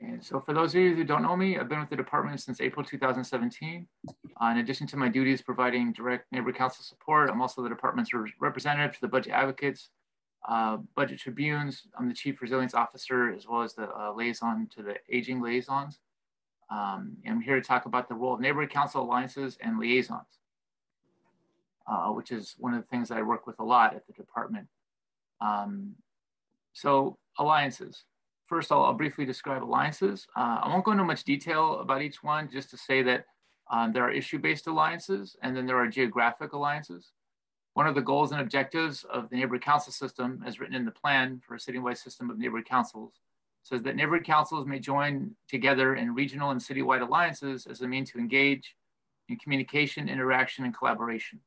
And so for those of you who don't know me, I've been with the department since April 2017. Uh, in addition to my duties providing direct neighborhood council support, I'm also the department's representative to the budget advocates, uh, budget tribunes. I'm the chief resilience officer, as well as the uh, liaison to the aging liaisons. Um, I'm here to talk about the role of neighborhood council alliances and liaisons, uh, which is one of the things I work with a lot at the department. Um, so alliances. First, I'll, briefly describe alliances. Uh, I won't go into much detail about each one, just to say that um, there are issue-based alliances, and then there are geographic alliances. One of the goals and objectives of the neighborhood council system, as written in the plan for a citywide system of neighborhood councils, says that neighborhood councils may join together in regional and citywide alliances as a means to engage in communication, interaction, and collaboration.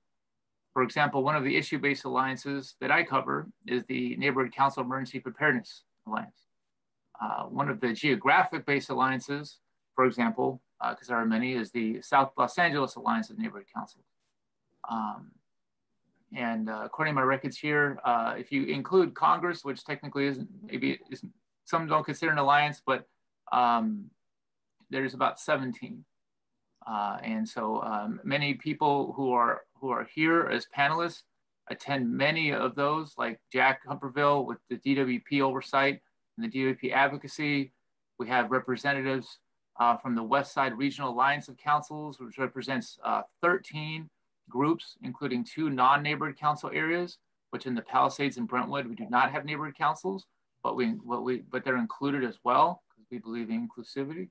For example, one of the issue-based alliances that I cover is the Neighborhood Council Emergency Preparedness Alliance. Uh, one of the geographic based alliances, for example, because uh, there are many, is the South Los Angeles Alliance of Neighborhood Councils. Um, and uh, according to my records here, uh, if you include Congress, which technically isn't, maybe isn't, some don't consider an alliance, but um, there's about 17. Uh, and so um, many people who are who are here as panelists attend many of those, like Jack Humphreyville with the DWP oversight, and the DWP advocacy. We have representatives uh, from the West Side Regional Alliance of Councils, which represents uh, 13 groups, including two non-neighborhood council areas, which in the Palisades and Brentwood, we do not have neighborhood councils, but we, what we, but they're included as well because we believe in inclusivity.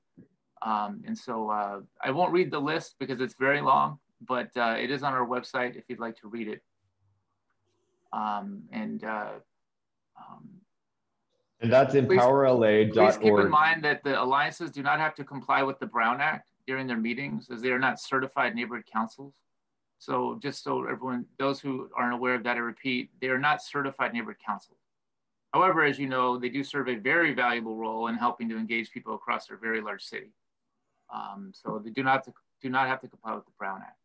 Um, and so uh, I won't read the list because it's very long, but uh, it is on our website if you'd like to read it. Um, and uh, um, and that's empowerla.org. Please keep in mind that the alliances do not have to comply with the Brown Act during their meetings as they are not certified neighborhood councils. So just so everyone, those who aren't aware of that, I repeat, they are not certified neighborhood councils. However, as you know, they do serve a very valuable role in helping to engage people across their very large city. Um, so they do not, to, do not have to comply with the Brown Act.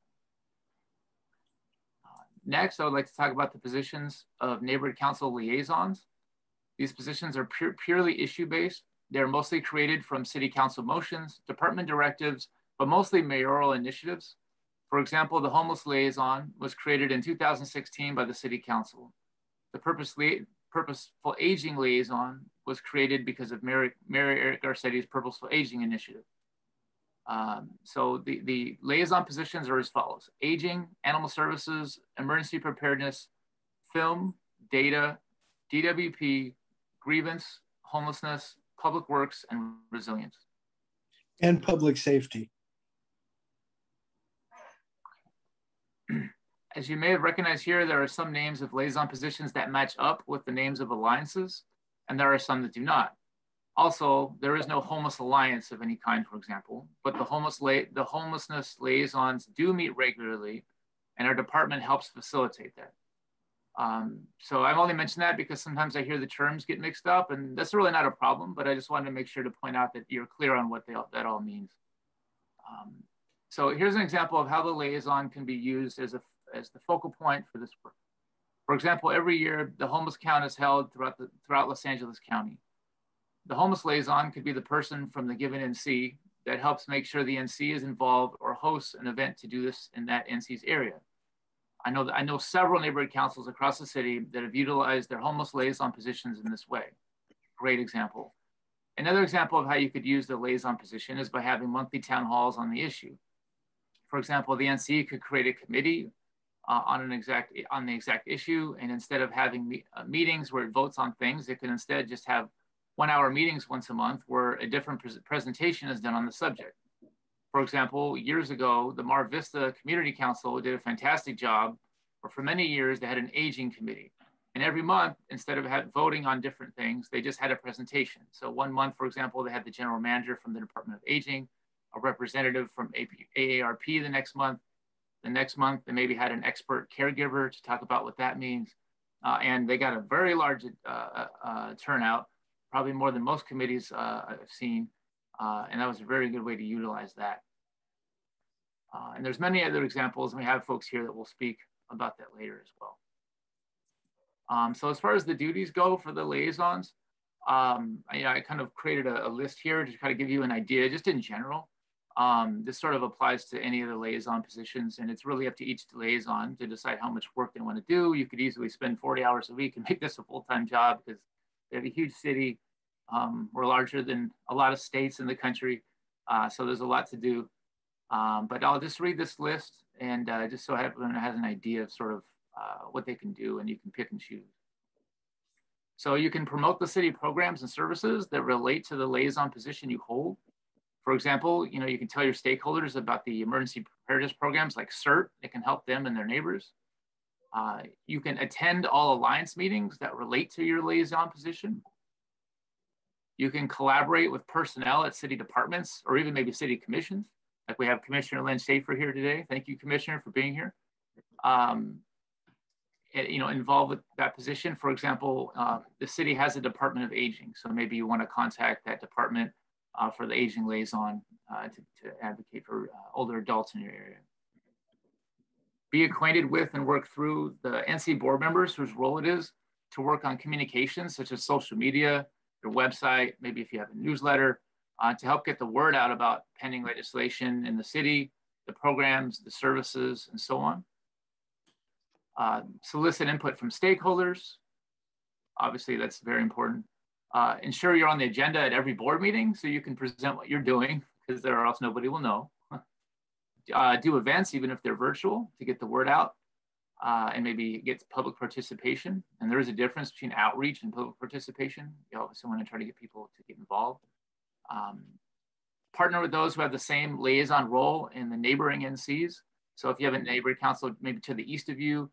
Uh, next, I would like to talk about the positions of neighborhood council liaisons. These positions are pure, purely issue-based. They're mostly created from city council motions, department directives, but mostly mayoral initiatives. For example, the homeless liaison was created in 2016 by the city council. The purposeful aging liaison was created because of Mary, Mary Eric Garcetti's purposeful aging initiative. Um, so the, the liaison positions are as follows. Aging, animal services, emergency preparedness, film, data, DWP, grievance, homelessness, public works, and resilience. And public safety. As you may have recognized here, there are some names of liaison positions that match up with the names of alliances, and there are some that do not. Also, there is no homeless alliance of any kind, for example, but the, homeless the homelessness liaisons do meet regularly, and our department helps facilitate that. Um, so I've only mentioned that because sometimes I hear the terms get mixed up and that's really not a problem, but I just wanted to make sure to point out that you're clear on what all, that all means. Um, so here's an example of how the liaison can be used as, a, as the focal point for this work. For example, every year the homeless count is held throughout, the, throughout Los Angeles County. The homeless liaison could be the person from the given NC that helps make sure the NC is involved or hosts an event to do this in that NC's area. I know that I know several neighborhood councils across the city that have utilized their homeless liaison positions in this way. Great example. Another example of how you could use the liaison position is by having monthly town halls on the issue. For example, the NC could create a committee uh, on an exact on the exact issue, and instead of having me, uh, meetings where it votes on things, it could instead just have one-hour meetings once a month where a different pre presentation is done on the subject. For example, years ago, the Mar Vista Community Council did a fantastic job, or for many years, they had an aging committee. And every month, instead of voting on different things, they just had a presentation. So one month, for example, they had the general manager from the Department of Aging, a representative from AARP the next month. The next month, they maybe had an expert caregiver to talk about what that means. Uh, and they got a very large uh, uh, uh turnout, probably more than most committees uh, I've seen. Uh, and that was a very good way to utilize that. Uh, and there's many other examples, and we have folks here that will speak about that later as well. Um, so as far as the duties go for the liaisons, um, I, I kind of created a, a, list here to kind of give you an idea, just in general. Um, this sort of applies to any of the liaison positions, and it's really up to each liaison to decide how much work they want to do. You could easily spend 40 hours a week and make this a full-time job because they have a huge city. Um, we're larger than a lot of states in the country, uh, so there's a lot to do. Um, but I'll just read this list, and uh, just so everyone has an idea of sort of uh, what they can do, and you can pick and choose. So you can promote the city programs and services that relate to the liaison position you hold. For example, you know, you can tell your stakeholders about the emergency preparedness programs like CERT that can help them and their neighbors. Uh, you can attend all alliance meetings that relate to your liaison position. You can collaborate with personnel at city departments or even maybe city commissions. Like we have Commissioner Lynn Schaefer here today. Thank you, Commissioner, for being here. Um, Eh, you know, involved with that position. For example, uh, the city has a Department of Aging, so maybe you want to contact that department uh, for the aging liaison uh, to, to, advocate for uh, older adults in your area. Be acquainted with and work through the NC board members whose role it is to work on communications such as social media, your website, maybe if you have a newsletter, uh, to help get the word out about pending legislation in the city, the programs, the services, and so on uh, solicit input from stakeholders. Obviously, that's very important. Uh, ensure you're on the agenda at every board meeting so you can present what you're doing because there else nobody will know. Uh, do events, even if they're virtual, to get the word out uh, and maybe get public participation. And there is a difference between outreach and public participation. You obviously want to try to get people to get involved. Um, partner with those who have the same liaison role in the neighboring NCs. So if you have a neighboring council maybe to the east of you,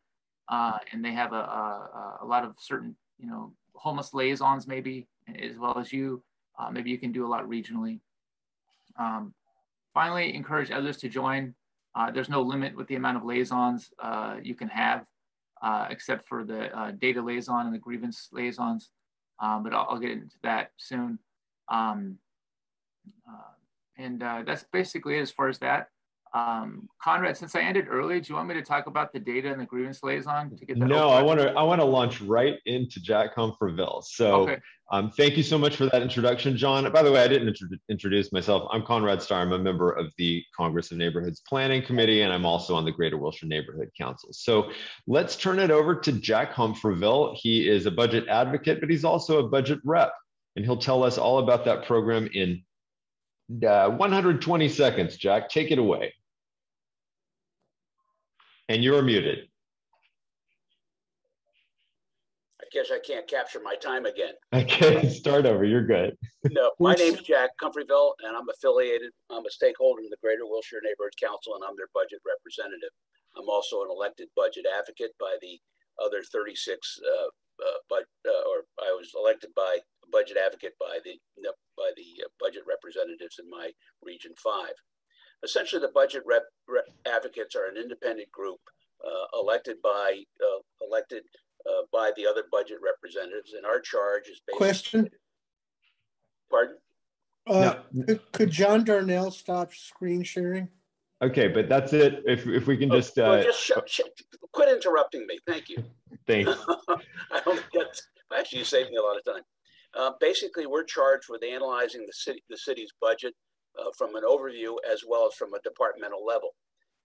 uh, and they have a, a, a, lot of certain, you know, homeless liaisons maybe, as well as you. Uh, maybe you can do a lot regionally. Um, finally, encourage others to join. Uh, there's no limit with the amount of liaisons uh, you can have, uh, except for the uh, data liaison and the grievance liaisons. Um, but I'll, I'll, get into that soon. Um, and that's basically it as far as that. Um, Conrad, since I ended early, do you want me to talk about the data and the grievance liaison to get that? No, I want to. I want to launch right into Jack Humphreyville. So, okay. um, thank you so much for that introduction, John. By the way, I didn't intro introduce myself. I'm Conrad Starr. I'm a member of the Congress of Neighborhoods Planning Committee, and I'm also on the Greater Wilshire Neighborhood Council. So, let's turn it over to Jack Humphreyville. He is a budget advocate, but he's also a budget rep, and he'll tell us all about that program in uh, 120 seconds. Jack, take it away. And you're muted. I guess I can't capture my time again. Okay, start over. You're good. no, my name's Jack Humphreyville, and I'm affiliated. I'm a stakeholder in the Greater Wilshire Neighborhood Council, and I'm their budget representative. I'm also an elected budget advocate by the other 36, uh, uh, but uh, or I was elected by a budget advocate by the by the uh, budget representatives in my region five. Essentially, the budget rep, rep advocates are an independent group uh, elected by uh, elected uh, by the other budget representatives, and our charge is basically. Question. Pardon. Uh, no. Could John Darnell stop screen sharing? Okay, but that's it. If if we can oh, just, well, just sh sh quit interrupting me. Thank you. Thanks. I don't get. Actually, you saved me a lot of time. Uh, basically, we're charged with analyzing the city the city's budget uh, from an overview as well as from a departmental level.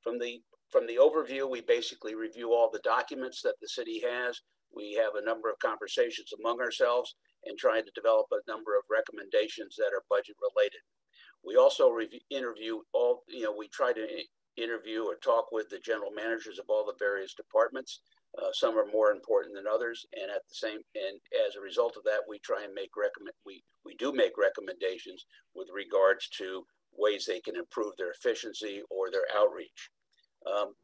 From the from the overview, we basically review all the documents that the city has. We have a number of conversations among ourselves and trying to develop a number of recommendations that are budget related. We also interview all, you know, we try to interview or talk with the general managers of all the various departments uh, some are more important than others, and at the same and as a result of that, we try and make recommend we we do make recommendations with regards to ways they can improve their efficiency or their outreach. Um,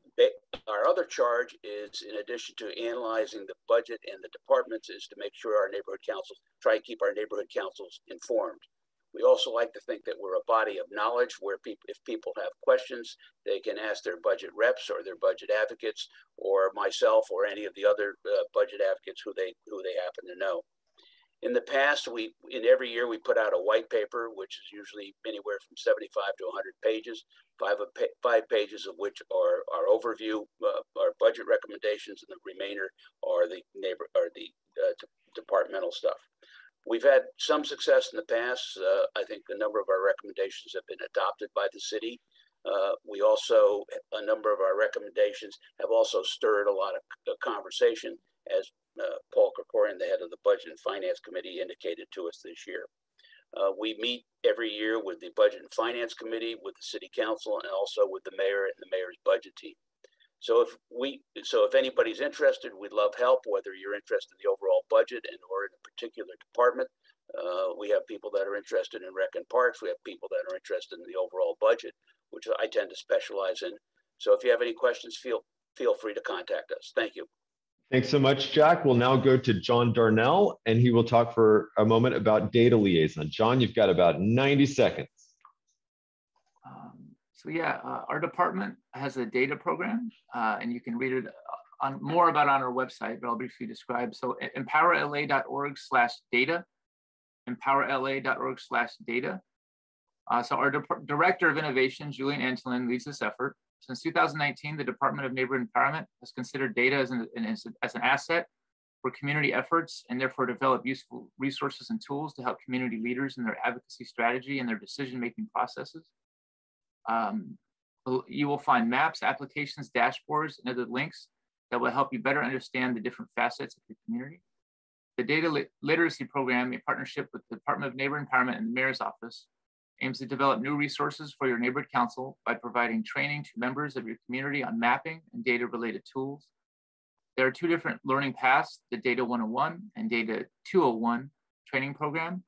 our other charge is, in addition to analyzing the budget and the departments, is to make sure our neighborhood councils try and keep our neighborhood councils informed. We also like to think that we're a body of knowledge where people, if people have questions, they can ask their budget reps or their budget advocates or myself or any of the other uh, budget advocates who they who they happen to know. In the past, we in every year we put out a white paper, which is usually anywhere from 75 to 100 pages, five five pages of which are our overview, uh, our budget recommendations, and the remainder are the neighbor or the uh, departmental stuff. We've had some success in the past. Uh, I think a number of our recommendations have been adopted by the city. Uh, we also, a number of our recommendations have also stirred a lot of conversation, as uh, Paul Krekorian, the head of the Budget and Finance Committee, indicated to us this year. Uh, we meet every year with the Budget and Finance Committee, with the City Council, and also with the mayor and the mayor's budget team. So if we, so if anybody's interested, we'd love help. Whether you're interested in the overall budget and or in a particular department, uh, we have people that are interested in rec and parks. We have people that are interested in the overall budget, which I tend to specialize in. So if you have any questions, feel feel free to contact us. Thank you. Thanks so much, Jack. We'll now go to John Darnell, and he will talk for a moment about data liaison. John, you've got about 90 seconds. So yeah, uh, our department has a data program, uh, and you can read it uh, on more about on our website, but I'll briefly describe. So empowerla.org slash data, empowerla.org slash data. Uh, so our Director of Innovation, Julian Antolin, leads this effort. Since 2019, the Department of Neighborhood Empowerment has considered data as an, as an asset for community efforts and therefore develop useful resources and tools to help community leaders in their advocacy strategy and their decision-making processes. Um, you will find maps, applications, dashboards, and other links that will help you better understand the different facets of your community. The Data Literacy Program, in partnership with the Department of Neighborhood Empowerment and the Mayor's Office, aims to develop new resources for your neighborhood council by providing training to members of your community on mapping and data related tools. There are two different learning paths, the Data 101 and Data 201 training program.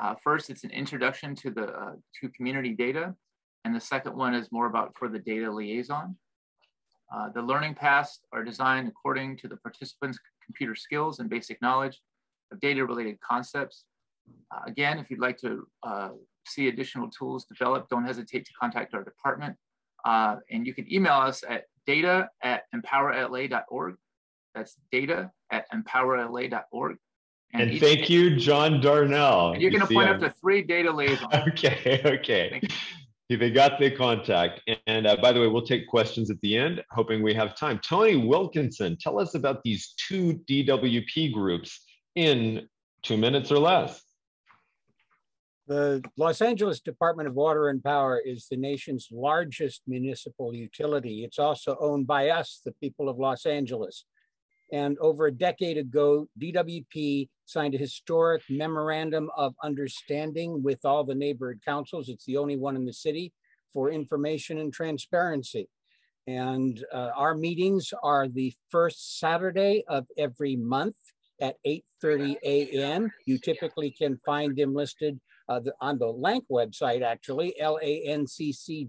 Uh, first, it's an introduction to the uh, to community data, and the second one is more about for the data liaison. Uh, the learning paths are designed according to the participants' computer skills and basic knowledge of data-related concepts. Uh, again, if you'd like to uh, see additional tools developed, don't hesitate to contact our department. Uh, and you can email us at data at empowerla.org. That's data at empowerla.org. And, and thank you, John Darnell. And you're going to point up to three data liaisons. Okay, okay. They got the contact. And uh, by the way, we'll take questions at the end, hoping we have time. Tony Wilkinson, tell us about these two DWP groups in two minutes or less. The Los Angeles Department of Water and Power is the nation's largest municipal utility. It's also owned by us, the people of Los Angeles. And over a decade ago, DWP signed a historic memorandum of understanding with all the neighborhood councils. It's the only one in the city for information and transparency. And uh, our meetings are the first Saturday of every month at 8.30 a.m. You typically can find them listed uh, the, on the LANC website, actually, lancc.org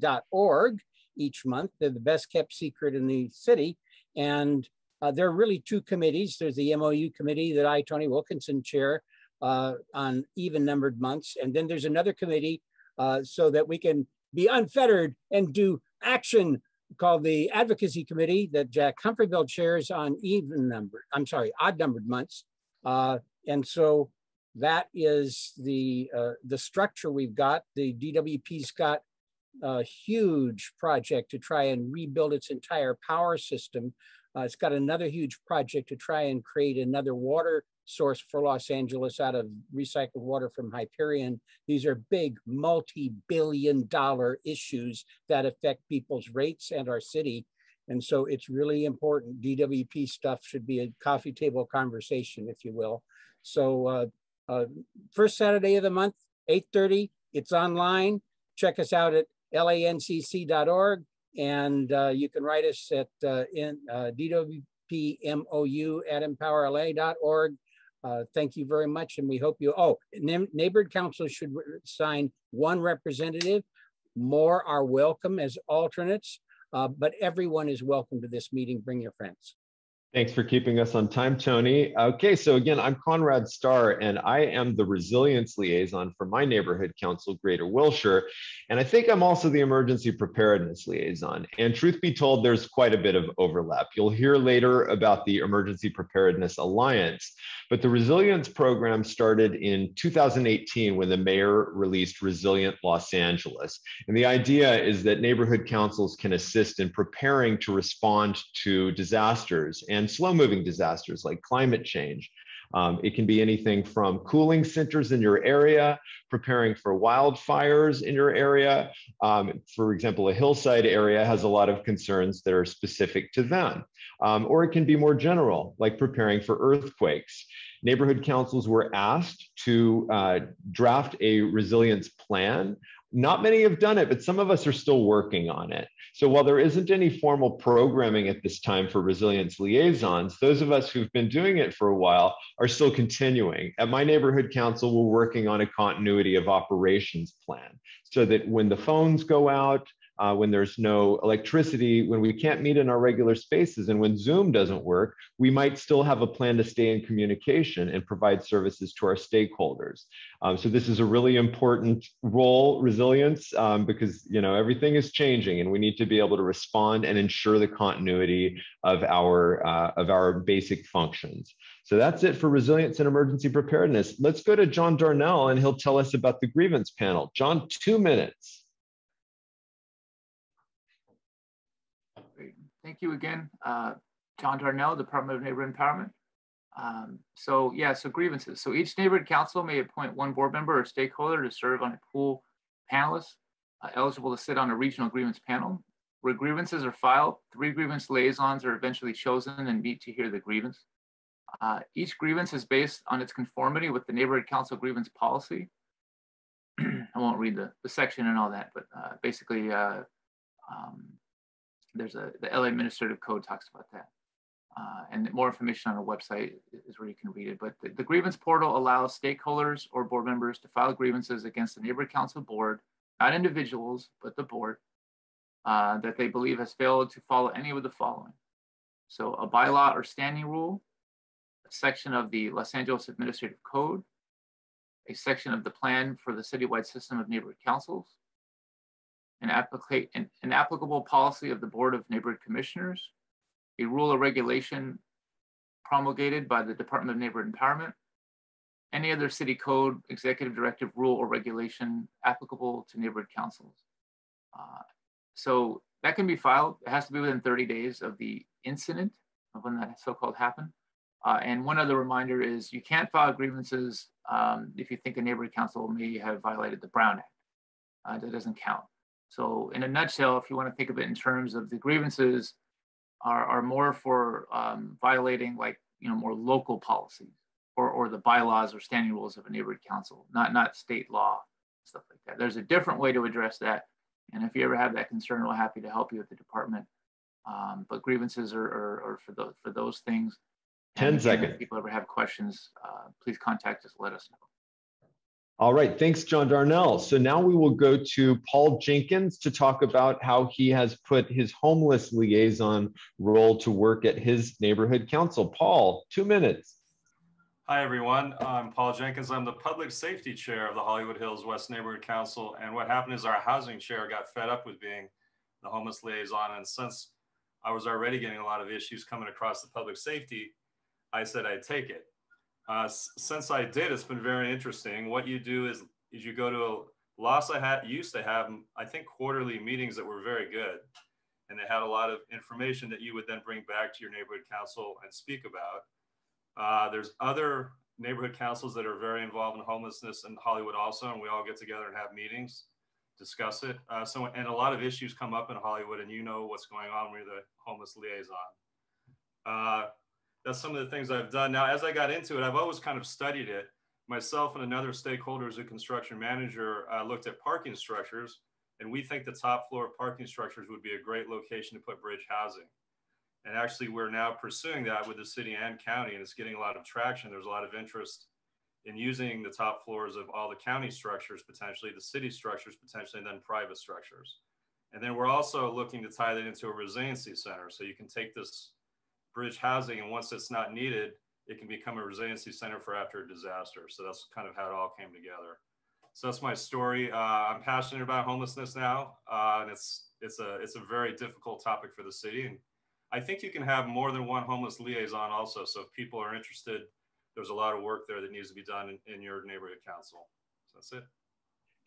each month. They're the best kept secret in the city. And uh, there are really two committees. There's the MOU committee that I, Tony Wilkinson, chair uh, on even numbered months. And then there's another committee uh, so that we can be unfettered and do action called the advocacy committee that Jack Humphreyville chairs on even numbered, I'm sorry, odd numbered months. Uh, and so that is the uh, the structure we've got. The DWP's got a huge project to try and rebuild its entire power system. Uh, it's got another huge project to try and create another water source for Los Angeles out of recycled water from Hyperion. These are big multi-billion dollar issues that affect people's rates and our city. And so it's really important. DWP stuff should be a coffee table conversation, if you will. So uh, uh, first Saturday of the month, 8.30, it's online. Check us out at lancc.org and uh, you can write us at uh, in uh, dwpmou at empowerla.org. Uh, thank you very much, and we hope you. Oh, neighborhood council should sign one representative. More are welcome as alternates, uh, but everyone is welcome to this meeting. Bring your friends. Thanks for keeping us on time, Tony. Okay, so again, I'm Conrad Starr, and I am the resilience liaison for my neighborhood council, Greater Wilshire. And I think I'm also the emergency preparedness liaison. And truth be told, there's quite a bit of overlap. You'll hear later about the Emergency Preparedness Alliance, but the resilience program started in 2018 when the mayor released Resilient Los Angeles. And the idea is that neighborhood councils can assist in preparing to respond to disasters and slow moving disasters like climate change. Um, it can be anything from cooling centers in your area, preparing for wildfires in your area. Um, for example, a hillside area has a lot of concerns that are specific to them. Um, or it can be more general, like preparing for earthquakes. Neighborhood councils were asked to uh, draft a resilience plan not many have done it, but some of us are still working on it. So while there isn't any formal programming at this time for resilience liaisons, those of us who've been doing it for a while are still continuing. At my neighborhood council, we're working on a continuity of operations plan so that when the phones go out, uh, when there's no electricity, when we can't meet in our regular spaces, and when Zoom doesn't work, we might still have a plan to stay in communication and provide services to our stakeholders. Um, so this is a really important role, resilience, um, because you know everything is changing, and we need to be able to respond and ensure the continuity of our uh, of our basic functions. So that's it for resilience and emergency preparedness. Let's go to John Darnell, and he'll tell us about the grievance panel. John, two minutes. Thank you again, uh, John Darnell, Department of Neighborhood Empowerment. Um, so yeah, so grievances. So each neighborhood council may appoint one board member or stakeholder to serve on a pool panelist uh, eligible to sit on a regional grievance panel. Where grievances are filed, three grievance liaisons are eventually chosen and meet to hear the grievance. Uh, each grievance is based on its conformity with the neighborhood council grievance policy. I won't read the, the section and all that, but uh, basically uh, um, there's a the LA Administrative Code talks about that. Uh, and more information on our website is where you can read it. But the, the, grievance portal allows stakeholders or board members to file grievances against the neighborhood council board, not individuals, but the board, uh, that they believe has failed to follow any of the following. So a bylaw or standing rule, a section of the Los Angeles Administrative Code, a section of the plan for the citywide system of neighborhood councils, an, applica- an, an applicable policy of the Board of Neighborhood Commissioners, a rule or regulation promulgated by the Department of Neighborhood Empowerment, any other city code, executive directive, rule, or regulation applicable to neighborhood councils. Uh, so that can be filed. It has to be within 30 days of the incident of when that so-called happened. Uh, and one other reminder is you can't file grievances um, if you think a neighborhood council may have violated the Brown Act. Uh, that doesn't count. So in a nutshell, if you want to think of it in terms of the grievances are, are more for um, violating like, you know, more local policies or, or the bylaws or standing rules of a neighborhood council, not, not state law, stuff like that. There's a different way to address that. And if you ever have that concern, we're happy to help you at the department. Um, but grievances are, are, are, for, those, for those things. 10 seconds. If people ever have questions, uh, please contact us, let us know. All right, thanks, John Darnell. So now we will go to Paul Jenkins to talk about how he has put his homeless liaison role to work at his neighborhood council. Paul, two minutes. Hi, everyone. I'm Paul Jenkins. I'm the public safety chair of the Hollywood Hills West Neighborhood Council. And what happened is our housing chair got fed up with being the homeless liaison. And since I was already getting a lot of issues coming across the public safety, I said I'd take it. Uh, since I did, it's been very interesting. What you do is, is you go to a LAHSA had used to have, I think, quarterly meetings that were very good. And they had a lot of information that you would then bring back to your neighborhood council and speak about. Uh, there's other neighborhood councils that are very involved in homelessness in Hollywood also, and we all get together and have meetings, discuss it. Uh, so, and a lot of issues come up in Hollywood, and you know what's going on with the homeless liaison. Uh, that's some of the things I've done. Now, as I got into it, I've always kind of studied it. Myself and another stakeholder as a construction manager uh, looked at parking structures, and we think the top floor parking structures would be a great location to put bridge housing. And actually, we're now pursuing that with the city and county, and it's getting a lot of traction. There's a lot of interest in using the top floors of all the county structures, potentially the city structures, potentially, and then private structures. And then we're also looking to tie that into a resiliency center. So you can take this bridge housing, and once it's not needed, it can become a resiliency center for after a disaster. So that's kind of how it all came together. So that's my story. Uh, I'm passionate about homelessness now, uh, and it's it's a it's a very difficult topic for the city. And I think you can have more than one homeless liaison also. So if people are interested, there's a lot of work there that needs to be done in, in your neighborhood council. So that's it.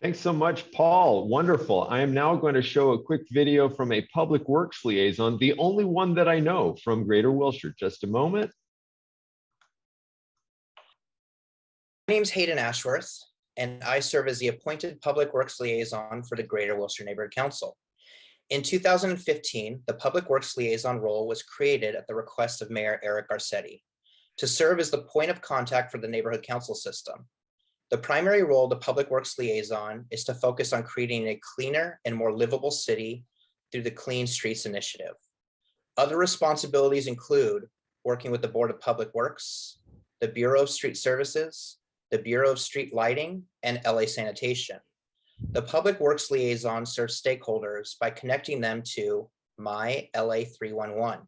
Thanks so much, Paul. Wonderful. I am now going to show a quick video from a public works liaison, the only one that I know from Greater Wilshire. Just a moment. My name is Hayden Ashworth, and I serve as the appointed Public Works Liaison for the Greater Wilshire Neighborhood Council. In 2015, the Public Works Liaison role was created at the request of Mayor Eric Garcetti to serve as the point of contact for the neighborhood council system. The primary role of the Public Works Liaison is to focus on creating a cleaner and more livable city through the Clean Streets Initiative. Other responsibilities include working with the Board of Public Works, the Bureau of Street Services, the Bureau of Street Lighting, and LA Sanitation. The Public Works Liaison serves stakeholders by connecting them to My LA 311,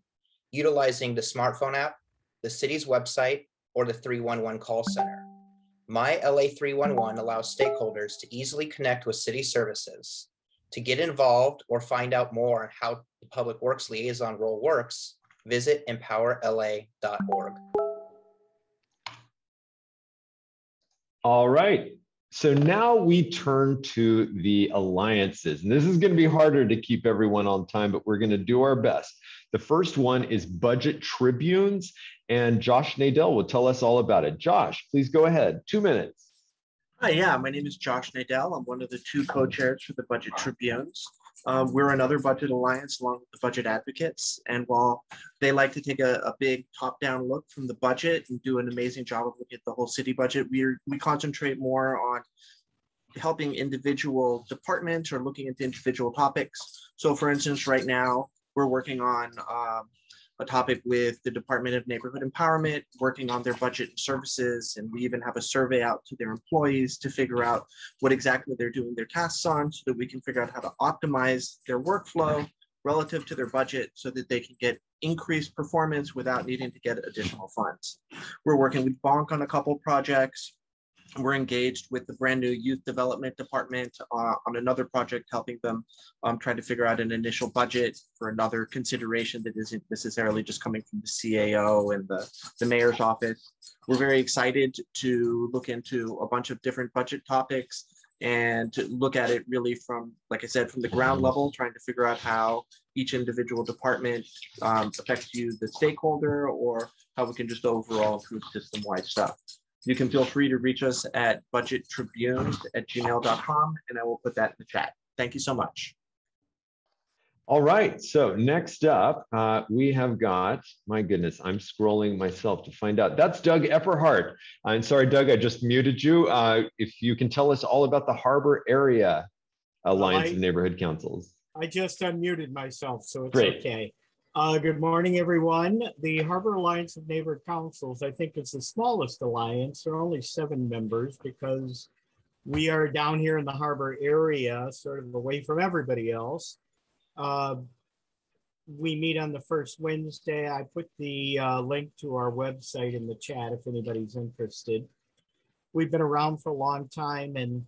utilizing the smartphone app, the city's website, or the 311 call center. My LA 311 mm-hmm. allows stakeholders to easily connect with city services. To get involved or find out more on how the Public Works Liaison role works, visit empowerla.org. All right. So now we turn to the alliances. And this is going to be harder to keep everyone on time, but we're going to do our best. The first one is budget tribunes, and Josh Nadell will tell us all about it. Josh, please go ahead. Two minutes. Hi, yeah, my name is Josh Nadell. I'm one of the two co-chairs for the Budget Tribunes. Um, we're another budget alliance along with the budget advocates. And while they like to take a, a big top down look from the budget and do an amazing job of looking at the whole city budget, we we concentrate more on helping individual departments or looking into individual topics. So for instance, right now, we're working on um, a topic with the Department of Neighborhood Empowerment, working on their budget and services. And we even have a survey out to their employees to figure out what exactly they're doing their tasks on so that we can figure out how to optimize their workflow relative to their budget so that they can get increased performance without needing to get additional funds. We're working with BONC on a couple projects. We're engaged with the brand new youth development department uh, on another project, helping them um, try to figure out an initial budget for another consideration that isn't necessarily just coming from the CAO and the, the mayor's office. We're very excited to look into a bunch of different budget topics and to look at it really from, like I said, from the ground level, trying to figure out how each individual department um, affects you, the stakeholder, or how we can just overall improve system-wide stuff. You can feel free to reach us at budgettribunes at gmail.com, and I will put that in the chat. Thank you so much. All right, so next up, uh, we have got, my goodness, I'm scrolling myself to find out. That's Doug Epperhart. I'm sorry, Doug, I just muted you. Uh, if you can tell us all about the Harbor Area Alliance I, of Neighborhood Councils. I just unmuted myself, so it's Great. okay. Uh, good morning, everyone. The Harbor Alliance of Neighborhood Councils, I think it's the smallest alliance. There are only seven members because we are down here in the harbor area, sort of away from everybody else. Uh, we meet on the first Wednesday. I put the uh, link to our website in the chat if anybody's interested. We've been around for a long time and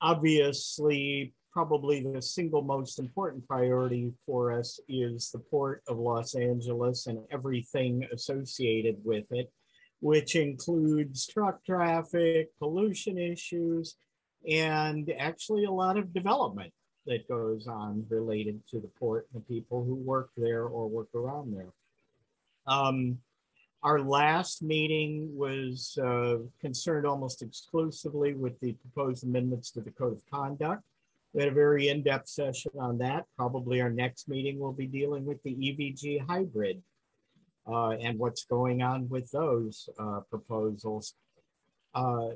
obviously probably the single most important priority for us is the port of Los Angeles and everything associated with it, which includes truck traffic, pollution issues, and actually a lot of development that goes on related to the port and the people who work there or work around there. Um, our last meeting was uh, concerned almost exclusively with the proposed amendments to the Code of Conduct. We had a very in-depth session on that. Probably our next meeting will be dealing with the EVG hybrid uh, and what's going on with those uh, proposals. Uh,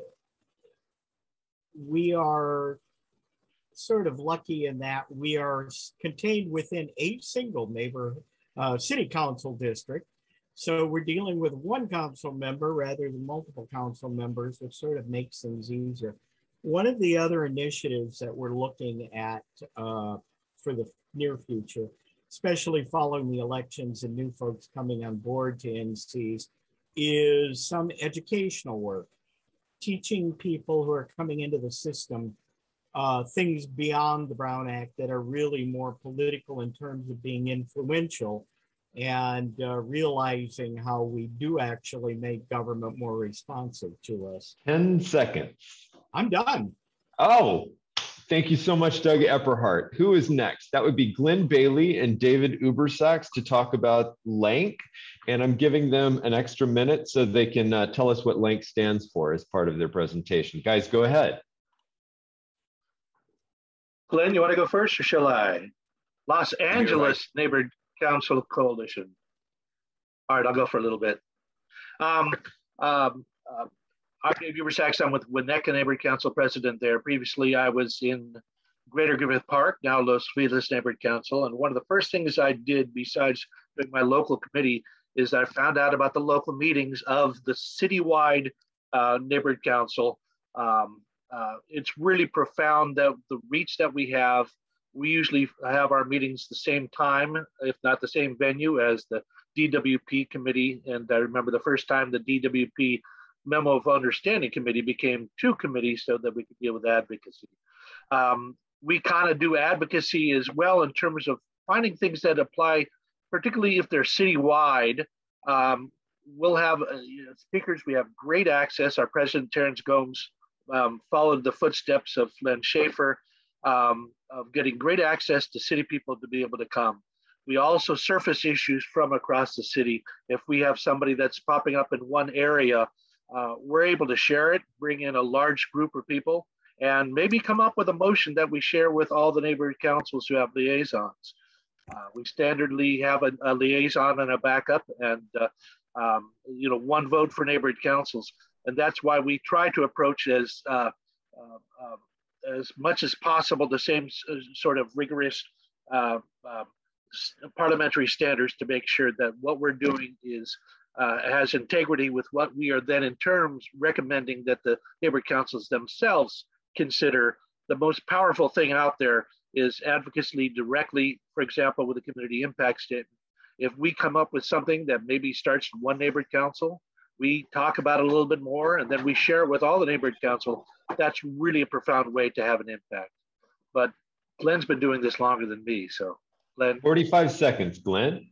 we are sort of lucky in that we are contained within a single neighbor uh, city council district. So we're dealing with one council member rather than multiple council members, which sort of makes things easier. One of the other initiatives that we're looking at uh, for the near future, especially following the elections and new folks coming on board to NCs, is some educational work, teaching people who are coming into the system uh, things beyond the Brown Act that are really more political in terms of being influential and uh, realizing how we do actually make government more responsive to us. 10 seconds. I'm done. Oh, Thank you so much, Doug Epperhart. Who is next? That would be Glenn Bailey and David Ubersachs to talk about LANC. And I'm giving them an extra minute so they can uh, tell us what LANC stands for as part of their presentation. Guys, go ahead. Glenn, you want to go first or shall I? Los Angeles Neighborhood Council Coalition. All right, I'll go for a little bit. Um, um, uh, I'm Dave Ubersachs. I'm with Winnetka Neighborhood Council president there. Previously, I was in Greater Griffith Park, now Los Feliz Neighborhood Council. And one of the first things I did, besides doing my local committee, is I found out about the local meetings of the citywide uh, neighborhood council. Um, uh, it's really profound that the reach that we have. We usually have our meetings the same time, if not the same venue as the DWP committee. And I remember the first time the DWP memo of understanding committee became two committees so that we could deal with advocacy. Um, we kind of do advocacy as well in terms of finding things that apply, particularly if they're citywide. Um, we'll have uh, you know, speakers. We have great access. Our president, Terrence Gomes, um, followed the footsteps of Len Schaefer um, of getting great access to city people to be able to come. We also surface issues from across the city. If we have somebody that's popping up in one area, uh, we're able to share it, bring in a large group of people, and maybe come up with a motion that we share with all the neighborhood councils who have liaisons. Uh, we standardly have a, a, liaison and a backup, and uh, um, you know one vote for neighborhood councils, and that's why we try to approach as uh, uh, um, as much as possible the same sort of rigorous um, parliamentary standards to make sure that what we're doing is uh, has integrity with what we are then in terms recommending that the neighborhood councils themselves consider the most powerful thing out there is advocacy directly, for example, with a community impact statement. If we come up with something that maybe starts in one neighborhood council, we talk about it a little bit more and then we share it with all the neighborhood council. That's really a profound way to have an impact. But Glenn's been doing this longer than me. So Glenn. 45 seconds, Glenn.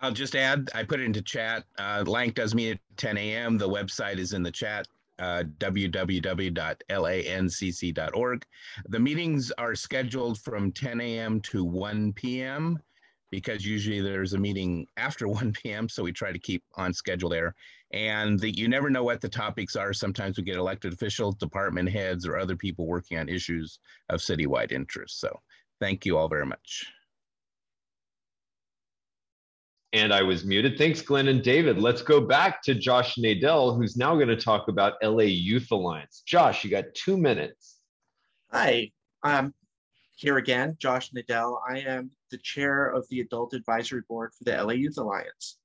I'll just add, I put it into chat. Uh, LANC does meet at 10 a.m. The website is in the chat, uh, www.lancc.org. The meetings are scheduled from 10 a.m. to 1 p.m. because usually there's a meeting after 1 p.m. So we try to keep on schedule there. And the, you never know what the topics are. Sometimes we get elected officials, department heads, or other people working on issues of citywide interest. So thank you all very much and I was muted. Thanks, Glenn and David. Let's go back to Josh Nadell, who's now going to talk about LA Youth Alliance. Josh, you got two minutes. Hi, I'm here again, Josh Nadell. I am the chair of the Adult Advisory Board for the LA Youth Alliance.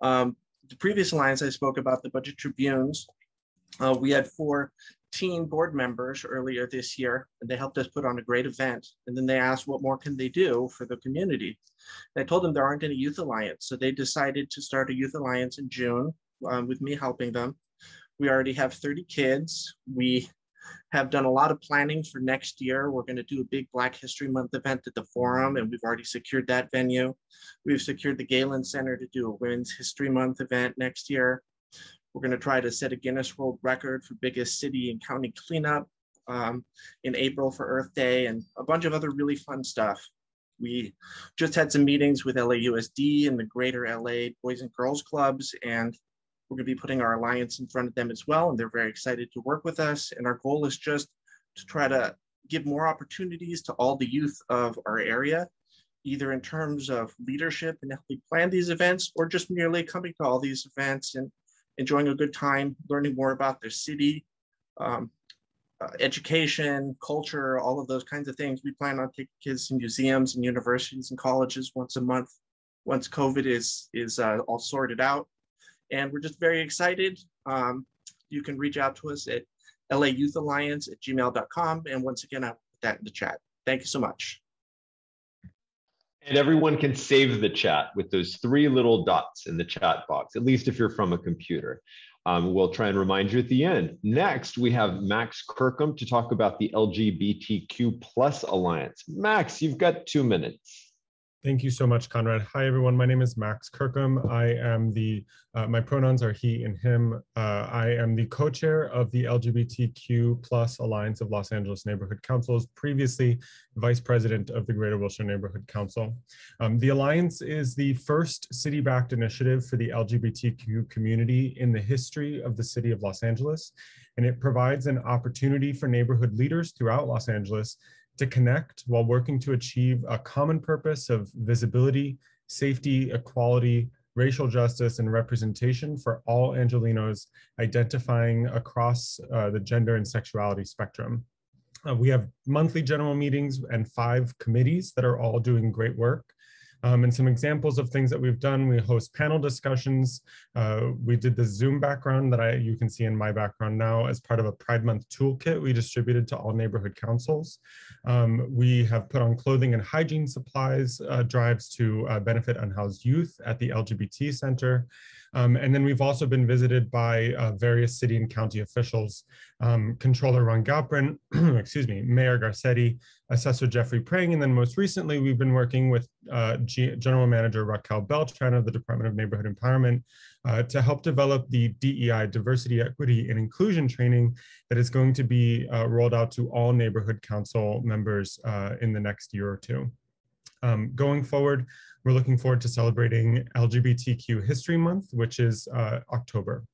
Um, the previous alliance, I spoke about the Budget Tribunes. Uh, we had four teen board members earlier this year, and they helped us put on a great event. And then they asked, what more can they do for the community? And I told them there aren't any youth alliance. So they decided to start a youth alliance in June um, with me helping them. We already have 30 kids. We have done a lot of planning for next year. We're going to do a big Black History Month event at the Forum, and we've already secured that venue. We've secured the Galen Center to do a Women's History Month event next year. We're going to try to set a Guinness World Record for biggest city and county cleanup um, in April for Earth Day and a bunch of other really fun stuff. We just had some meetings with LAUSD and the greater LA Boys and Girls Clubs, and we're going to be putting our alliance in front of them as well. And they're very excited to work with us. And our goal is just to try to give more opportunities to all the youth of our area, either in terms of leadership and helping plan these events, or just merely coming to all these events and enjoying a good time, learning more about their city, um, uh, education, culture, all of those kinds of things. We plan on taking kids to museums and universities and colleges once a month, once COVID is, is uh, all sorted out. And we're just very excited. Um, you can reach out to us at LA Youth Alliance at gmail.com. And once again, I'll put that in the chat. Thank you so much. And everyone can save the chat with those three little dots in the chat box, at least if you're from a computer. Um, we'll try and remind you at the end. Next, we have Max Kirkham to talk about the LGBTQ plus alliance. Max, you've got two minutes. Thank you so much, Conrad. Hi, everyone. My name is Max Kirkham. I am the, uh, my pronouns are he and him. Uh, I am the co-chair of the LGBTQ plus Alliance of Los Angeles Neighborhood Councils, previously vice president of the Greater Wilshire Neighborhood Council. Um, the Alliance is the first city-backed initiative for the LGBTQ community in the history of the city of Los Angeles, and it provides an opportunity for neighborhood leaders throughout Los Angeles to connect while working to achieve a common purpose of visibility, safety, equality, racial justice, and representation for all Angelenos identifying across uh, the gender and sexuality spectrum. Uh, we have monthly general meetings and five committees that are all doing great work. Um, and some examples of things that we've done, we host panel discussions. Uh, we did the Zoom background that I you can see in my background now as part of a Pride Month toolkit we distributed to all neighborhood councils. Um, we have put on clothing and hygiene supplies uh, drives to uh, benefit unhoused youth at the LGBT Center. Um, and then we've also been visited by uh, various city and county officials, um, Controller Ron Galperin, excuse me, Mayor Garcetti, Assessor Jeffrey Prang, and then most recently we've been working with uh, G General Manager Raquel Beltran of the Department of Neighborhood Empowerment uh, to help develop the DEI, Diversity, Equity, and Inclusion training that is going to be uh, rolled out to all neighborhood council members uh, in the next year or two. Um, going forward, we're looking forward to celebrating LGBTQ History Month, which is uh, October.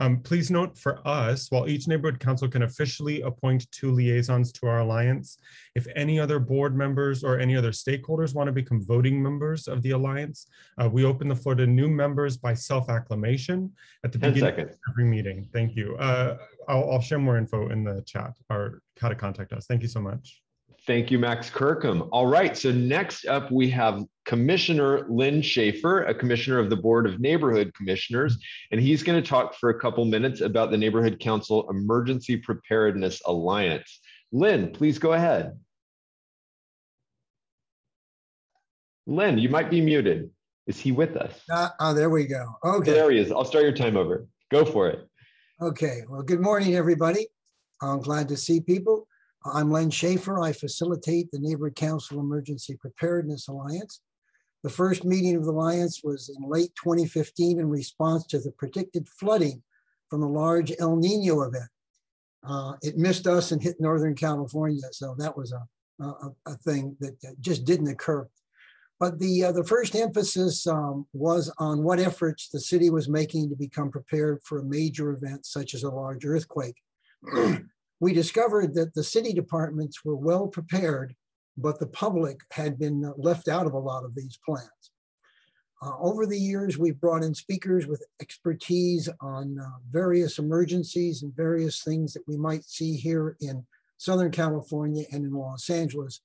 Um, please note for us, while each neighborhood council can officially appoint two liaisons to our alliance, if any other board members or any other stakeholders want to become voting members of the alliance, uh, we open the floor to new members by self-acclamation at the beginning seconds. of every meeting. Thank you. Uh, I'll, I'll share more info in the chat or how to contact us. Thank you so much. Thank you, Max Kirkham. All right, so next up we have Commissioner Lynn Schaefer, a commissioner of the Board of Neighborhood Commissioners, and he's going to talk for a couple minutes about the Neighborhood Council Emergency Preparedness Alliance. Lynn, please go ahead. Lynn, you might be muted. Is he with us? Uh, oh, there we go. Okay. There he is. I'll start your time over. Go for it. Okay. Well, good morning, everybody. I'm glad to see people. I'm Len Schaefer. I facilitate the Neighborhood Council Emergency Preparedness Alliance. The first meeting of the Alliance was in late 2015 in response to the predicted flooding from a large El Nino event. Uh, it missed us and hit Northern California, so that was a, a, a thing that just didn't occur. But the, uh, the first emphasis um, was on what efforts the city was making to become prepared for a major event such as a large earthquake. we discovered that the city departments were well prepared, but the public had been left out of a lot of these plans. Uh, over the years, we've brought in speakers with expertise on uh, various emergencies and various things that we might see here in Southern California and in Los Angeles,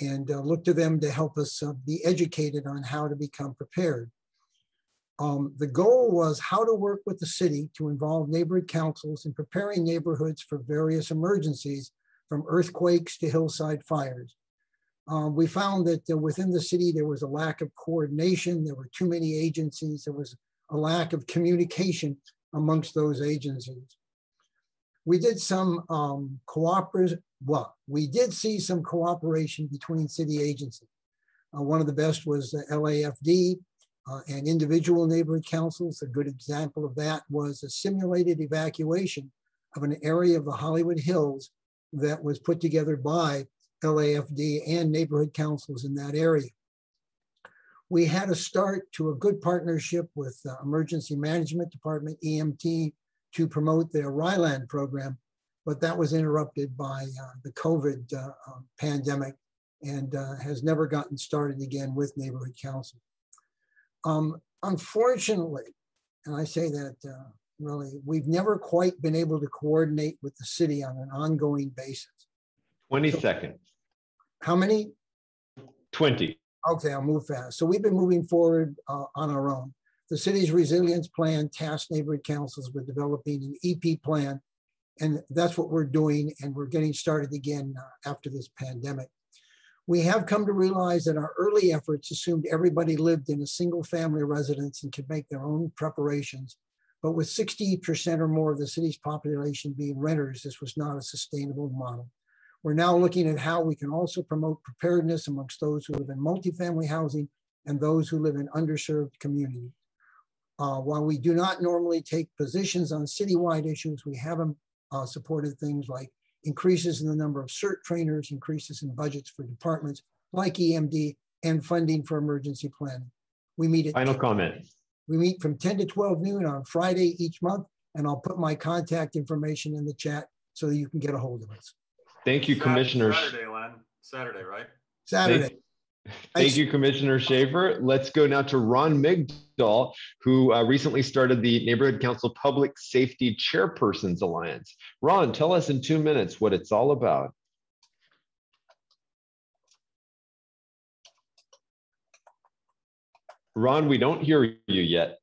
and uh, look to them to help us uh, be educated on how to become prepared. Um, the goal was how to work with the city to involve neighborhood councils in preparing neighborhoods for various emergencies from earthquakes to hillside fires. Um, we found that uh, within the city, there was a lack of coordination. There were too many agencies. There was a lack of communication amongst those agencies. We did some um, cooperation, well, we did see some cooperation between city agencies. Uh, one of the best was the LAFD, uh, and individual neighborhood councils. A good example of that was a simulated evacuation of an area of the Hollywood Hills that was put together by LAFD and neighborhood councils in that area. We had a start to a good partnership with uh, Emergency Management Department, EMD, to promote their RYLAN program, but that was interrupted by uh, the COVID uh, um, pandemic and uh, has never gotten started again with neighborhood council. Um, unfortunately, and I say that uh, really, we've never quite been able to coordinate with the city on an ongoing basis. 20 so, seconds. How many? 20. Okay, I'll move fast. So we've been moving forward uh, on our own. The city's resilience plan tasked neighborhood councils with developing an EP plan, and that's what we're doing, and we're getting started again uh, after this pandemic. We have come to realize that our early efforts assumed everybody lived in a single family residence and could make their own preparations. But with 60% or more of the city's population being renters, this was not a sustainable model. We're now looking at how we can also promote preparedness amongst those who live in multifamily housing and those who live in underserved communities. Uh, while we do not normally take positions on citywide issues, we haven't uh, supported things like increases in the number of CERT trainers, increases in budgets for departments like EMD, and funding for emergency planning. We meet at final comment. We meet from 10 to 12 noon on Friday each month, and I'll put my contact information in the chat so that you can get a hold of us. Thank you, Commissioner. Saturday, Len. Saturday, right? Saturday. Thank, you, Commissioner Schaefer. Let's go now to Ron Migdal, who uh, recently started the Neighborhood Council Public Safety Chairpersons Alliance. Ron, tell us in two minutes what it's all about. Ron, we don't hear you yet.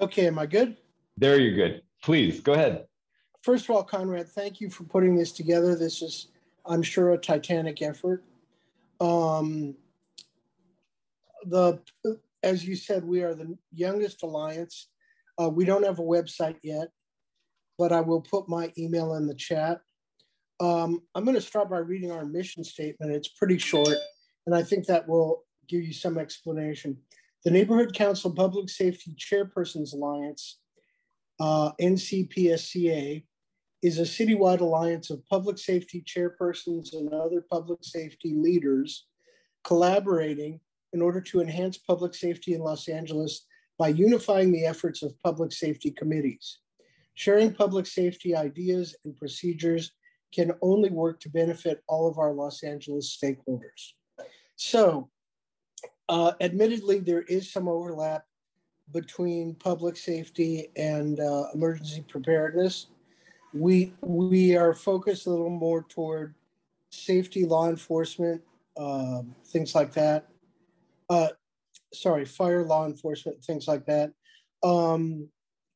Okay, am I good? There you're good. Please, go ahead first of all, Conrad, thank you for putting this together. This is, I'm sure, a titanic effort. Um, the, as you said, we are the youngest alliance. Uh, we don't have a website yet, but I will put my email in the chat. Um, I'm going to start by reading our mission statement. It's pretty short, and I think that will give you some explanation. The Neighborhood Council Public Safety Chairpersons Alliance uh, NCPSCA is a citywide alliance of public safety chairpersons and other public safety leaders collaborating in order to enhance public safety in Los Angeles by unifying the efforts of public safety committees. Sharing public safety ideas and procedures can only work to benefit all of our Los Angeles stakeholders. So, uh, admittedly, there is some overlap between public safety and uh, emergency preparedness. We we are focused a little more toward safety, law enforcement, uh, things like that. Uh, sorry, fire, law enforcement, things like that. Um,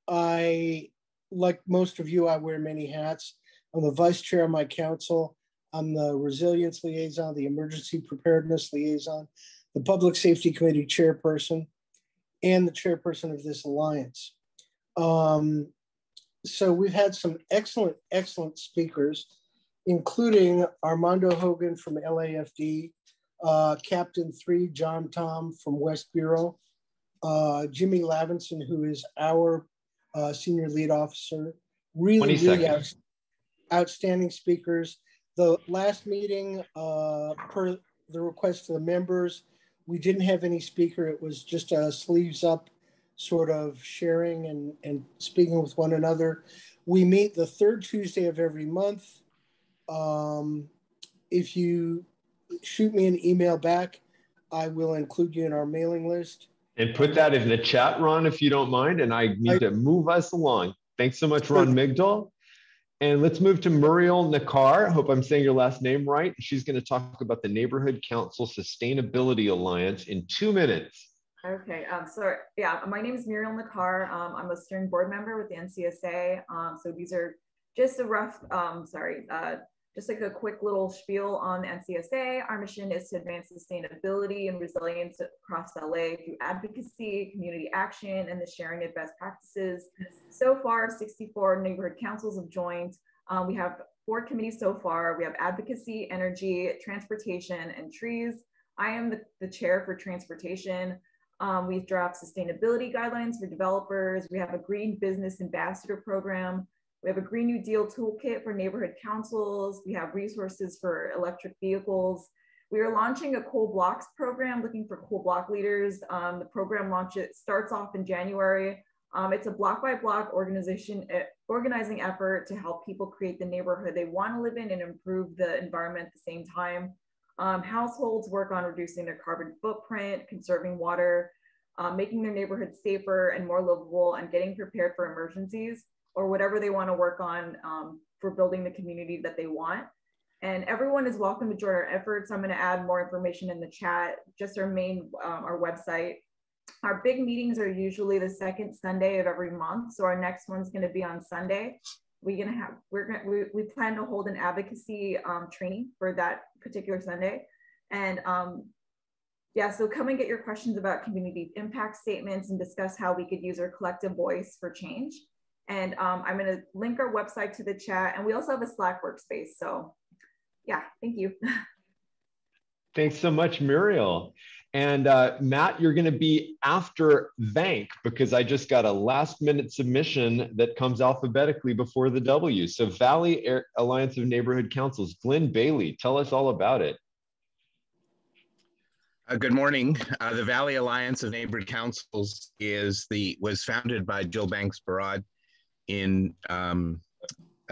I, like most of you, I wear many hats. I'm the vice chair of my council. I'm the resilience liaison, the emergency preparedness liaison, the public safety committee chairperson and the chairperson of this alliance. Um, so we've had some excellent, excellent speakers, including Armando Hogan from LAFD, uh, Captain 3 John Tom from West Bureau, uh, Jimmy Lavinson, who is our uh, senior lead officer. Really, really out, outstanding speakers. The last meeting, uh, per the request of the members, we didn't have any speaker. It was just a sleeves up sort of sharing and, and speaking with one another. We meet the third Tuesday of every month. Um, if you shoot me an email back, I will include you in our mailing list. And put that in the chat, Ron, if you don't mind. And I need I, to move us along. Thanks so much, Ron Migdal. And let's move to Muriel Nakar. Hope I'm saying your last name right. She's going to talk about the Neighborhood Council Sustainability Alliance in two minutes. Okay, um, so yeah, my name is Muriel Nakar. Um, I'm a steering board member with the NCSA. Um, so these are just a rough, um, sorry, uh, just like a quick little spiel on the NCSA. Our mission is to advance sustainability and resilience across LA through advocacy, community action, and the sharing of best practices. So far, 64 neighborhood councils have joined. Um, we have four committees so far. We have advocacy, energy, transportation, and trees. I am the, the chair for transportation. Um, we've dropped sustainability guidelines for developers. We have a green business ambassador program. We have a Green New Deal toolkit for neighborhood councils. We have resources for electric vehicles. We are launching a cool blocks program looking for cool block leaders. Um, the program launch it starts off in January. Um, it's a block by block organization uh, organizing effort to help people create the neighborhood they want to live in and improve the environment at the same time. Um, households work on reducing their carbon footprint, conserving water, uh, making their neighborhoods safer and more livable, and getting prepared for emergencies or whatever they want to work on um, for building the community that they want. And everyone is welcome to join our efforts. I'm going to add more information in the chat, just our main, um, our website. Our big meetings are usually the second Sunday of every month. So our next one's going to be on Sunday. We're going to have, we're going to, we, we plan to hold an advocacy um, training for that particular Sunday. And um, yeah, so come and get your questions about community impact statements and discuss how we could use our collective voice for change. And um, I'm going to link our website to the chat. And we also have a Slack workspace. So yeah, thank you. Thanks so much, Muriel. And uh, Matt, you're going to be after VANC because I just got a last minute submission that comes alphabetically before the W. So Valley Air Alliance of Neighborhood Councils, Glenn Bailey, tell us all about it. Uh, good morning. Uh, the Valley Alliance of Neighborhood Councils is the was founded by Jill Banks Barad in um,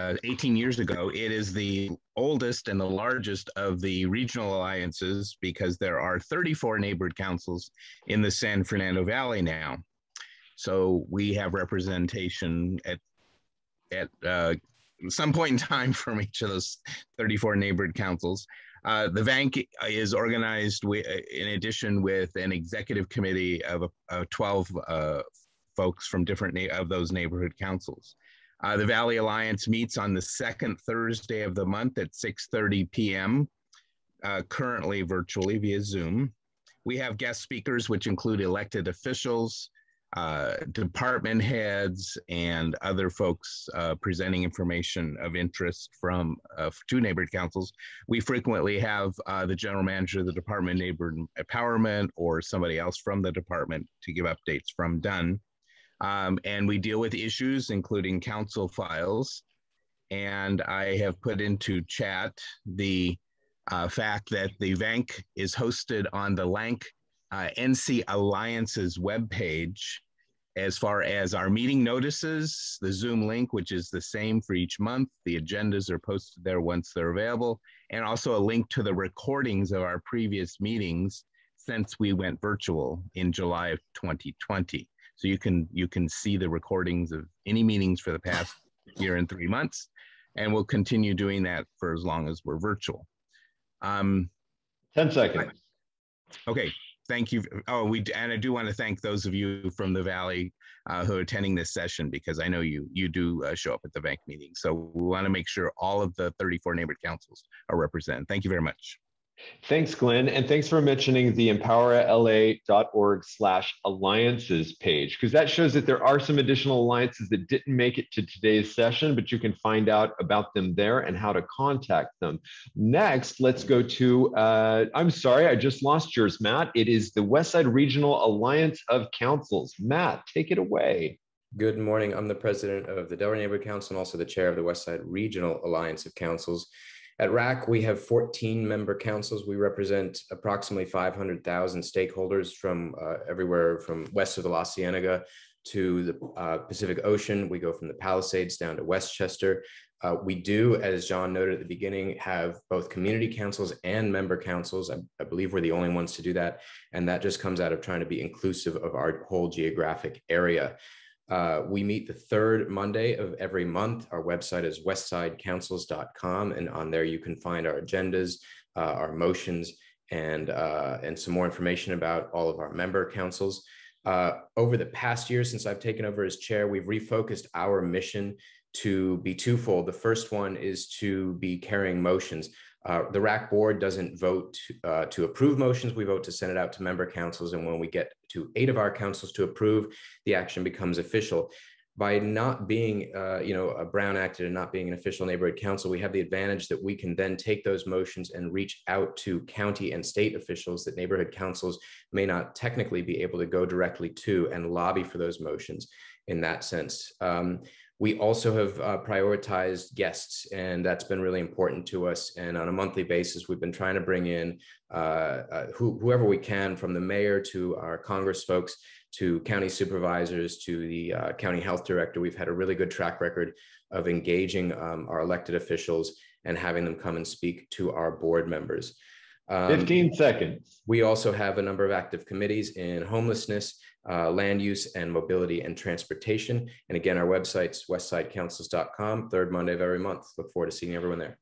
uh, 18 years ago. It is the oldest and the largest of the regional alliances because there are 34 neighborhood councils in the San Fernando Valley now. So we have representation at at uh, some point in time from each of those 34 neighborhood councils. Uh, the VANC is organized in addition with an executive committee of uh, 12 uh, folks from different of those neighborhood councils. Uh, the Valley Alliance meets on the second Thursday of the month at 6.30 p.m., uh, currently virtually via Zoom. We have guest speakers, which include elected officials, uh, department heads, and other folks uh, presenting information of interest from uh, two neighborhood councils. We frequently have uh, the general manager of the Department of Neighborhood Empowerment or somebody else from the department to give updates from DONE. Um, and we deal with issues including council files. And I have put into chat the uh, fact that the VANC is hosted on the LANK uh, NC Alliance's webpage as far as our meeting notices, the Zoom link, which is the same for each month. The agendas are posted there once they're available, and also a link to the recordings of our previous meetings since we went virtual in July of 2020. So you can you can see the recordings of any meetings for the past year and three months, and we'll continue doing that for as long as we're virtual. Um, 10 seconds. Okay, thank you. Oh, we and I do want to thank those of you from the Valley uh, who are attending this session because I know you you do uh, show up at the VANC meeting. So we want to make sure all of the 34 neighborhood councils are represented. Thank you very much. Thanks, Glenn. And thanks for mentioning the empowerla.org slash alliances page, because that shows that there are some additional alliances that didn't make it to today's session, but you can find out about them there and how to contact them. Next, let's go to, uh, I'm sorry, I just lost yours, Matt. It is the Westside Regional Alliance of Councils. Matt, take it away. Good morning. I'm the president of the Del Rey Neighborhood Council and also the chair of the Westside Regional Alliance of Councils. At RAC, we have 14 member councils. We represent approximately 500,000 stakeholders from uh, everywhere from west of the La Cienega to the uh, Pacific Ocean. We go from the Palisades down to Westchester. Uh, we do, as John noted at the beginning, have both community councils and member councils. I, I, believe we're the only ones to do that. And that just comes out of trying to be inclusive of our whole geographic area. Uh, we meet the third Monday of every month. Our website is westsidecouncils.com, and on there you can find our agendas, uh, our motions, and uh, and some more information about all of our member councils. Uh, over the past year, since I've taken over as chair, we've refocused our mission to be twofold. The first one is to be carrying motions. Uh, the RAC board doesn't vote uh, to approve motions. We vote to send it out to member councils. And when we get to eight of our councils to approve, the action becomes official. By not being, uh, you know, a Brown acted and not being an official neighborhood council, we have the advantage that we can then take those motions and reach out to county and state officials that neighborhood councils may not technically be able to go directly to and lobby for those motions in that sense. Um, we also have uh, prioritized guests, and that's been really important to us. And on a monthly basis, we've been trying to bring in uh, uh, who, whoever we can, from the mayor to our Congress folks to county supervisors to the uh, county health director. We've had a really good track record of engaging um, our elected officials and having them come and speak to our board members. Um, 15 seconds. We also have a number of active committees in homelessness, uh, land use and mobility and transportation. And again, our website's westsidecouncils.com, third Monday of every month. Look forward to seeing everyone there.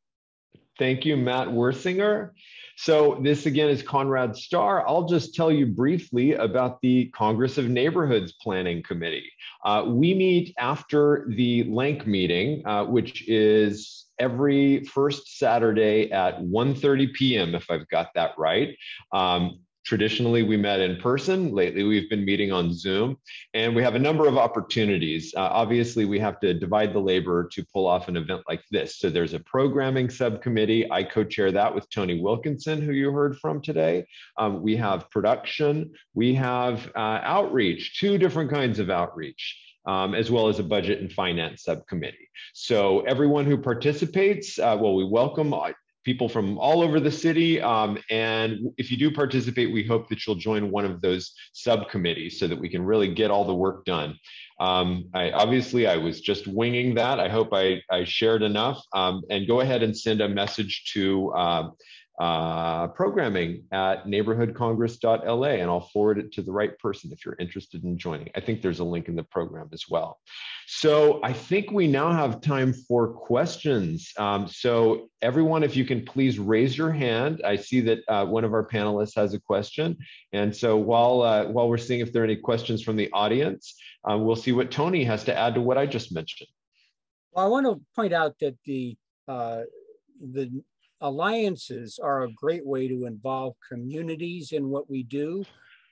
Thank you, Matt Wersinger. So this again is Conrad Starr. I'll just tell you briefly about the Congress of Neighborhoods Planning Committee. Uh, we meet after the LANK meeting, uh, which is every first Saturday at 1.30 p.m., if I've got that right. Um, Traditionally, we met in person. Lately, we've been meeting on Zoom, and we have a number of opportunities. Uh, obviously, we have to divide the labor to pull off an event like this. So there's a programming subcommittee. I co-chair that with Tony Wilkinson, who you heard from today. Um, we have production. We have uh, outreach, two different kinds of outreach. Um, as well as a budget and finance subcommittee. So everyone who participates, uh, well, we welcome uh, people from all over the city. Um, and if you do participate, we hope that you'll join one of those subcommittees so that we can really get all the work done. Um, I, obviously, I was just winging that. I hope I, I shared enough. Um, and go ahead and send a message to uh, uh, programming at neighborhoodcongress.la, and I'll forward it to the right person if you're interested in joining. I think there's a link in the program as well. So I think we now have time for questions. Um, so everyone, if you can please raise your hand. I see that uh, one of our panelists has a question. And so while, uh, while we're seeing if there are any questions from the audience, um, we'll see what Tony has to add to what I just mentioned. Well, I want to point out that the uh, the alliances are a great way to involve communities in what we do.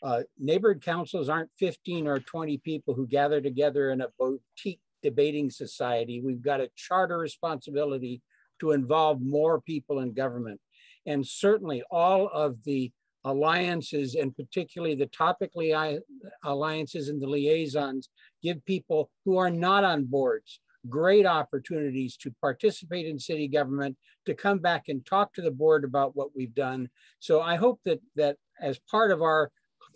Uh, neighborhood councils aren't 15 or 20 people who gather together in a boutique debating society. We've got a charter responsibility to involve more people in government. And certainly all of the alliances and particularly the topically alliances and the liaisons give people who are not on boards great opportunities to participate in city government, to come back and talk to the board about what we've done. So I hope that that as part of our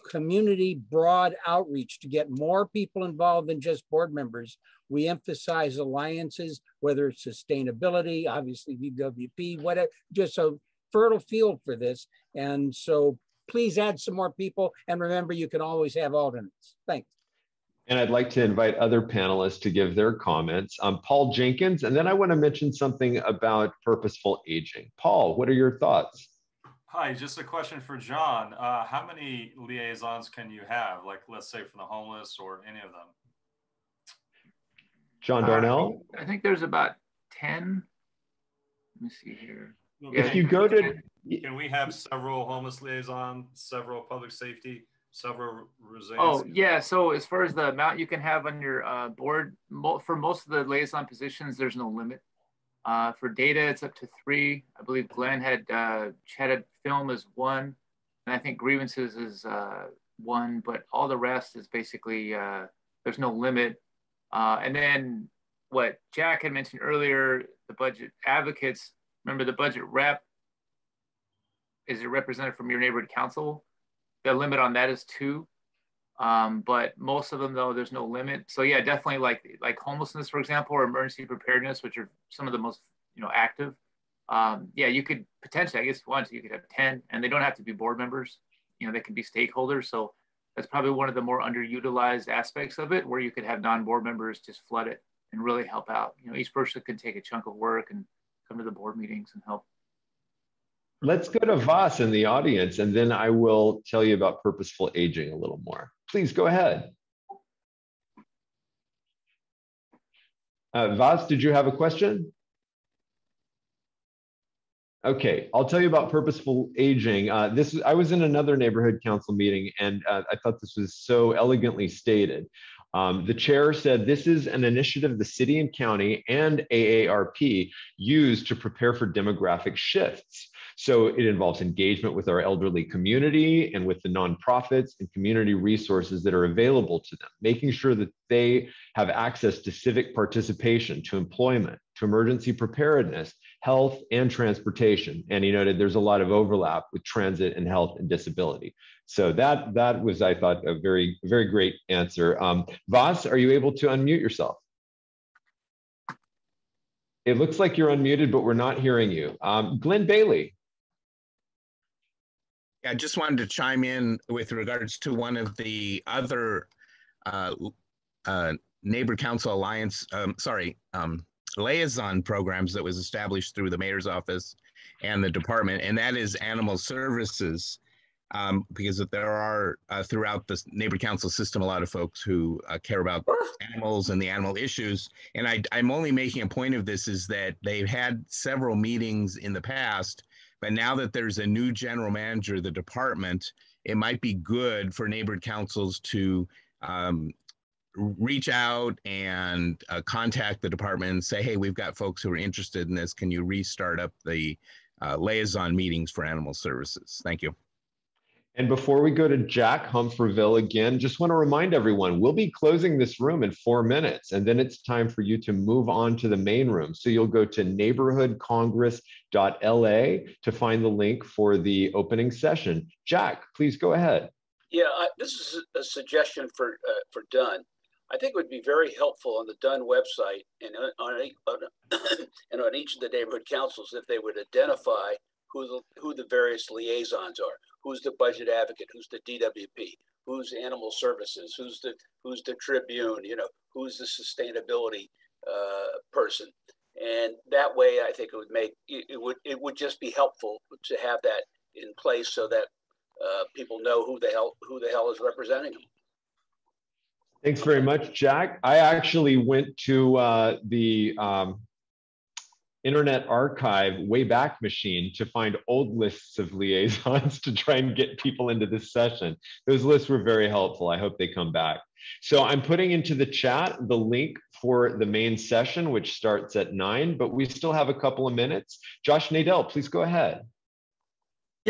community broad outreach to get more people involved than just board members, we emphasize alliances, whether it's sustainability, obviously DWP, whatever, just a fertile field for this. And so please add some more people. And remember, you can always have alternates. Thanks. And I'd like to invite other panelists to give their comments. Um, Paul Jenkins, and then I want to mention something about purposeful aging. Paul, what are your thoughts? Hi, just a question for John. Uh, how many liaisons can you have? Like, let's say from the homeless or any of them? John Darnell? Uh, I think there's about 10. Let me see here. If you go to. Can we have several homeless liaison, several public safety? Several Oh yeah. So as far as the amount you can have on your uh, board, for most of the liaison positions, there's no limit. Uh, for data, it's up to three. I believe Glenn had uh, chatted film is one, and I think grievances is uh, one. But all the rest is basically uh, there's no limit. Uh, and then what Jack had mentioned earlier, the budget advocates. Remember, the budget rep is a representative from your neighborhood council the limit on that is two. Um, but most of them though, there's no limit. So yeah, definitely like like homelessness, for example, or emergency preparedness, which are some of the most you know active. Um, yeah, you could potentially, I guess, once you could have ten, and they don't have to be board members. You know, they can be stakeholders. So that's probably one of the more underutilized aspects of it, where you could have non-board members just flood it and really help out. You know, each person could take a chunk of work and come to the board meetings and help. Let's go to Voss in the audience, and then I will tell you about purposeful aging a little more. Please go ahead. Uh, Voss, did you have a question? Okay, I'll tell you about purposeful aging. Uh, this I was in another neighborhood council meeting, and uh, I thought this was so elegantly stated. Um, the chair said this is an initiative the city and county and AARP use to prepare for demographic shifts. So it involves engagement with our elderly community and with the nonprofits and community resources that are available to them, making sure that they have access to civic participation, to employment, to emergency preparedness, health, and transportation. And he noted there's a lot of overlap with transit and health and disability. So that that was, I thought, a very, very great answer. Um, Voss, are you able to unmute yourself? It looks like you're unmuted, but we're not hearing you. Um, Glenn Bailey. I just wanted to chime in with regards to one of the other uh, uh, Neighbor Council Alliance, um, sorry, um, liaison programs that was established through the mayor's office and the department, and that is animal services. Um, because there are uh, throughout the neighbor council system a lot of folks who uh, care about animals and the animal issues. And I, I'm only making a point of this is that they've had several meetings in the past but now that there's a new general manager of the department, it might be good for neighborhood councils to um, reach out and uh, contact the department and say, hey, we've got folks who are interested in this. Can you restart up the uh, liaison meetings for animal services? Thank you. And before we go to Jack Humphreyville again, just want to remind everyone, we'll be closing this room in four minutes, and then it's time for you to move on to the main room. So you'll go to neighborhoodcongress.la to find the link for the opening session. Jack, please go ahead. Yeah, I, this is a suggestion for uh, for DONE. I think it would be very helpful on the DONE website and on, on and on each of the neighborhood councils if they would identify who the, who the various liaisons are. Who's the budget advocate? Who's the DWP? Who's animal services? Who's the who's the Tribune? You know, who's the sustainability uh, person? And that way, I think it would make it would it would just be helpful to have that in place so that uh, people know who the hell who the hell is representing them. Thanks very much, Jack. I actually went to uh, the um, Internet Archive Wayback Machine to find old lists of liaisons to try and get people into this session. Those lists were very helpful. I hope they come back. So I'm putting into the chat the link for the main session, which starts at nine, but we still have a couple of minutes. Josh Nadell, please go ahead.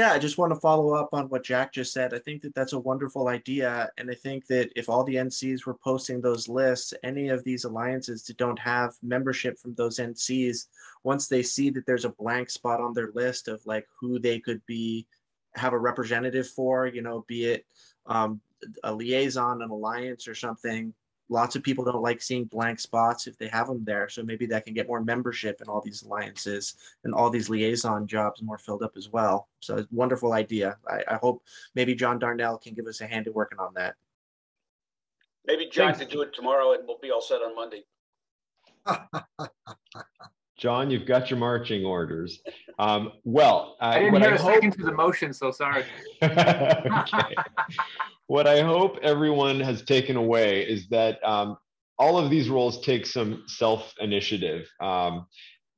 Yeah, I just want to follow up on what Jack just said. I think that that's a wonderful idea. And I think that if all the NCs were posting those lists, any of these alliances that don't have membership from those NCs, once they see that there's a blank spot on their list of like who they could be, have a representative for, you know, be it um, a liaison, an alliance or something, lots of people don't like seeing blank spots if they have them there. So maybe that can get more membership in all these alliances and all these liaison jobs more filled up as well. So it's wonderful idea. I, I hope maybe John Darnell can give us a hand in working on that. Maybe John Thanks. can do it tomorrow and we'll be all set on Monday. John, you've got your marching orders. Um, well, uh, I didn't hear I a hope... second to the motion, so sorry. what I hope everyone has taken away is that um, all of these roles take some self initiative. Um,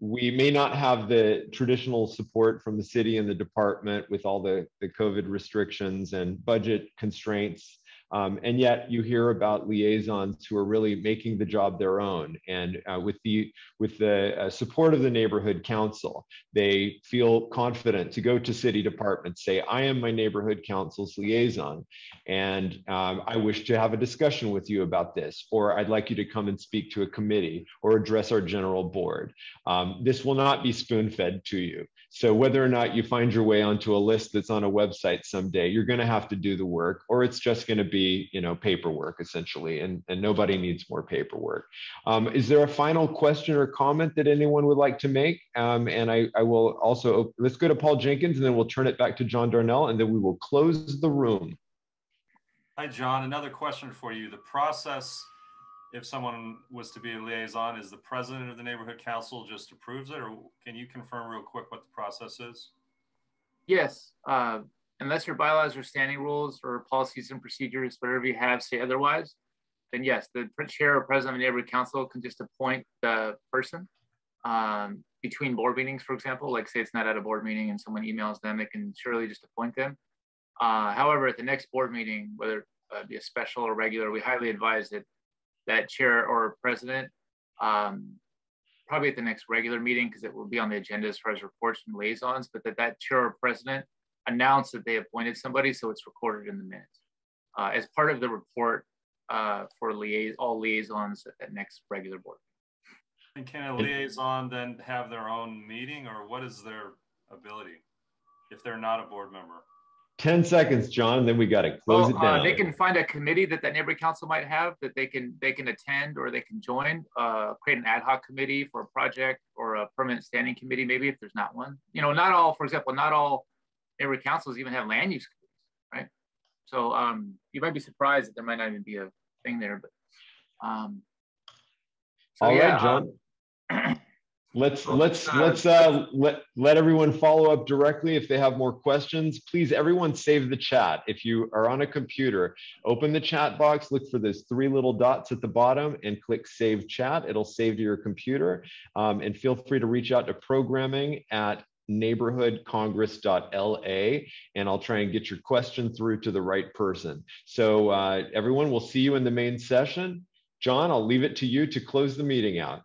we may not have the traditional support from the city and the department with all the, the COVID restrictions and budget constraints um, and yet you hear about liaisons who are really making the job their own. And uh, with the, with the uh, support of the neighborhood council, they feel confident to go to city departments, say, I am my neighborhood council's liaison. And um, I wish to have a discussion with you about this, or I'd like you to come and speak to a committee or address our general board. Um, this will not be spoon fed to you. So whether or not you find your way onto a list that's on a website someday, you're going to have to do the work, or it's just going to be, you know, paperwork essentially, and, and nobody needs more paperwork. Um, is there a final question or comment that anyone would like to make? Um, and I, I will also, let's go to Paul Jenkins, and then we'll turn it back to John Darnell, and then we will close the room. Hi, John. Another question for you. The process if someone was to be a liaison, is the president of the neighborhood council just approves it, or can you confirm real quick what the process is? Yes, uh, unless your bylaws or standing rules or policies and procedures, whatever you have, say otherwise, then yes, the chair or president of the neighborhood council can just appoint the person um, between board meetings, for example. Like say it's not at a board meeting and someone emails them, they can surely just appoint them. Uh, however, at the next board meeting, whether it uh, be a special or regular, we highly advise that that chair or president um, probably at the next regular meeting because it will be on the agenda as far as reports from liaisons, but that that chair or president announced that they appointed somebody so it's recorded in the minutes uh, as part of the report uh, for liais all liaisons at that next regular board. And can a liaison then have their own meeting or what is their ability if they're not a board member? 10 seconds, John, then we got to close well, it down. Uh, they can find a committee that that neighborhood council might have that they can they can attend or they can join, uh, create an ad hoc committee for a project or a permanent standing committee, maybe if there's not one. You know, not all, for example, not all neighborhood councils even have land use committees, right? So um, you might be surprised that there might not even be a thing there, but um, so, all yeah, right, John. Um, Let's let's let's uh, let let everyone follow up directly if they have more questions. Please, everyone, save the chat. If you are on a computer, open the chat box, look for those three little dots at the bottom, and click Save Chat. It'll save to your computer. Um, and feel free to reach out to programming at neighborhoodcongress.la and I'll try and get your question through to the right person. So uh, everyone, we'll see you in the main session. John, I'll leave it to you to close the meeting out.